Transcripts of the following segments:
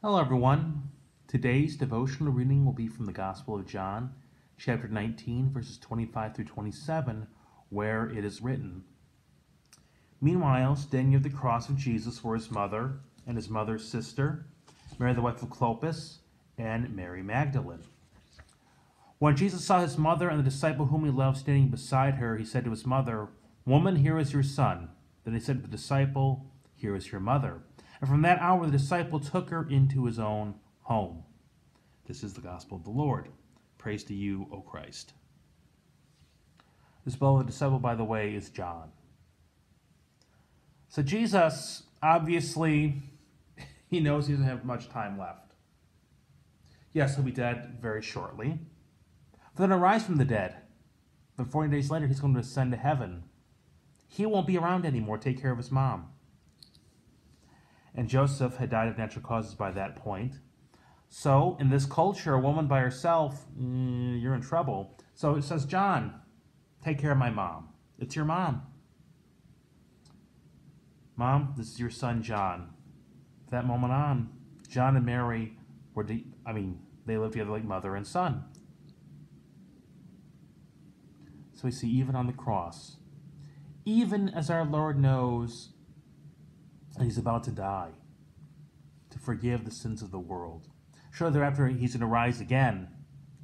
Hello, everyone. Today's devotional reading will be from the Gospel of John, chapter 19, verses 25 through 27, where it is written Meanwhile, standing near the cross of Jesus were his mother and his mother's sister, Mary, the wife of Clopas, and Mary Magdalene. When Jesus saw his mother and the disciple whom he loved standing beside her, he said to his mother, Woman, here is your son. Then he said to the disciple, Here is your mother. And from that hour the disciple took her into his own home. This is the gospel of the Lord. Praise to you, O Christ. This beloved disciple, by the way, is John. So Jesus, obviously, he knows he doesn't have much time left. Yes, he'll be dead very shortly. But then arise from the dead. But 40 days later, he's going to ascend to heaven. He won't be around anymore, take care of his mom. And Joseph had died of natural causes by that point. So, in this culture, a woman by herself, mm, you're in trouble. So it says, John, take care of my mom. It's your mom. Mom, this is your son, John. From that moment on, John and Mary were, de- I mean, they lived together like mother and son. So we see, even on the cross, even as our Lord knows that he's about to die, to forgive the sins of the world. Surely thereafter he's going to rise again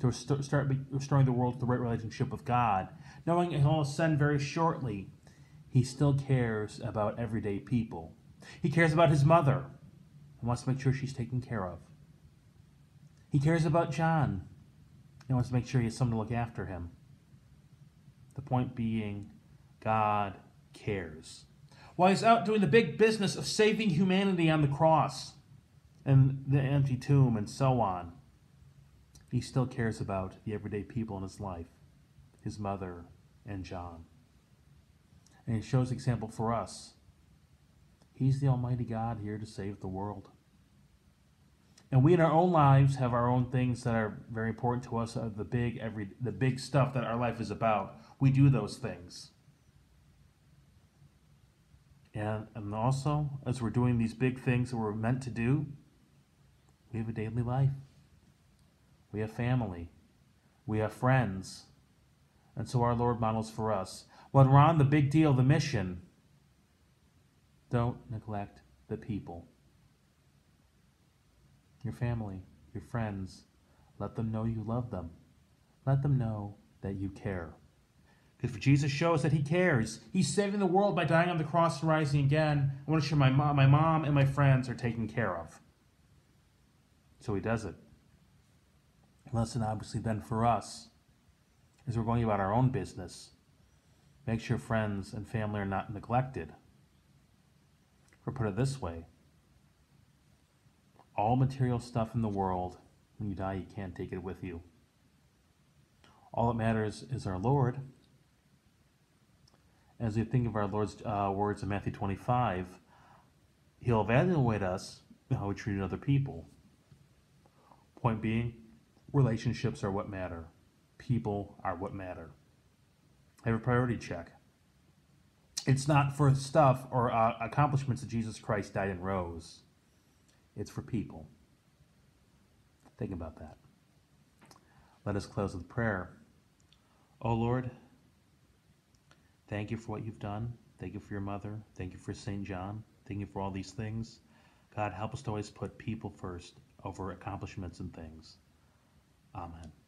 to start restoring the world to the right relationship with God. Knowing he'll ascend very shortly, he still cares about everyday people. He cares about his mother and wants to make sure she's taken care of. He cares about John and wants to make sure he has someone to look after him. The point being, God cares. While he's out doing the big business of saving humanity on the cross and the empty tomb and so on, he still cares about the everyday people in his life, his mother and John. And he shows example for us. He's the Almighty God here to save the world. And we in our own lives have our own things that are very important to us, uh, the big every the big stuff that our life is about. We do those things. And, and also, as we're doing these big things that we're meant to do, we have a daily life. We have family. We have friends. And so our Lord models for us. When we're on the big deal, the mission, don't neglect the people. Your family, your friends, let them know you love them. Let them know that you care. Because Jesus shows that he cares. He's saving the world by dying on the cross and rising again. I want to show my mom, my mom and my friends are taken care of. So he does it. Lesson obviously then for us, as we're going about our own business, make sure friends and family are not neglected. Or put it this way, all material stuff in the world, when you die, you can't take it with you. All that matters is our Lord as we think of our Lord's uh, words in Matthew 25, He'll evaluate us how we treat other people. Point being, relationships are what matter. People are what matter. Have a priority check. It's not for stuff or uh, accomplishments that Jesus Christ died and rose. It's for people. Think about that. Let us close with prayer. O oh Lord, Thank you for what you've done. Thank you for your mother. Thank you for St. John. Thank you for all these things. God, help us to always put people first over accomplishments and things. Amen.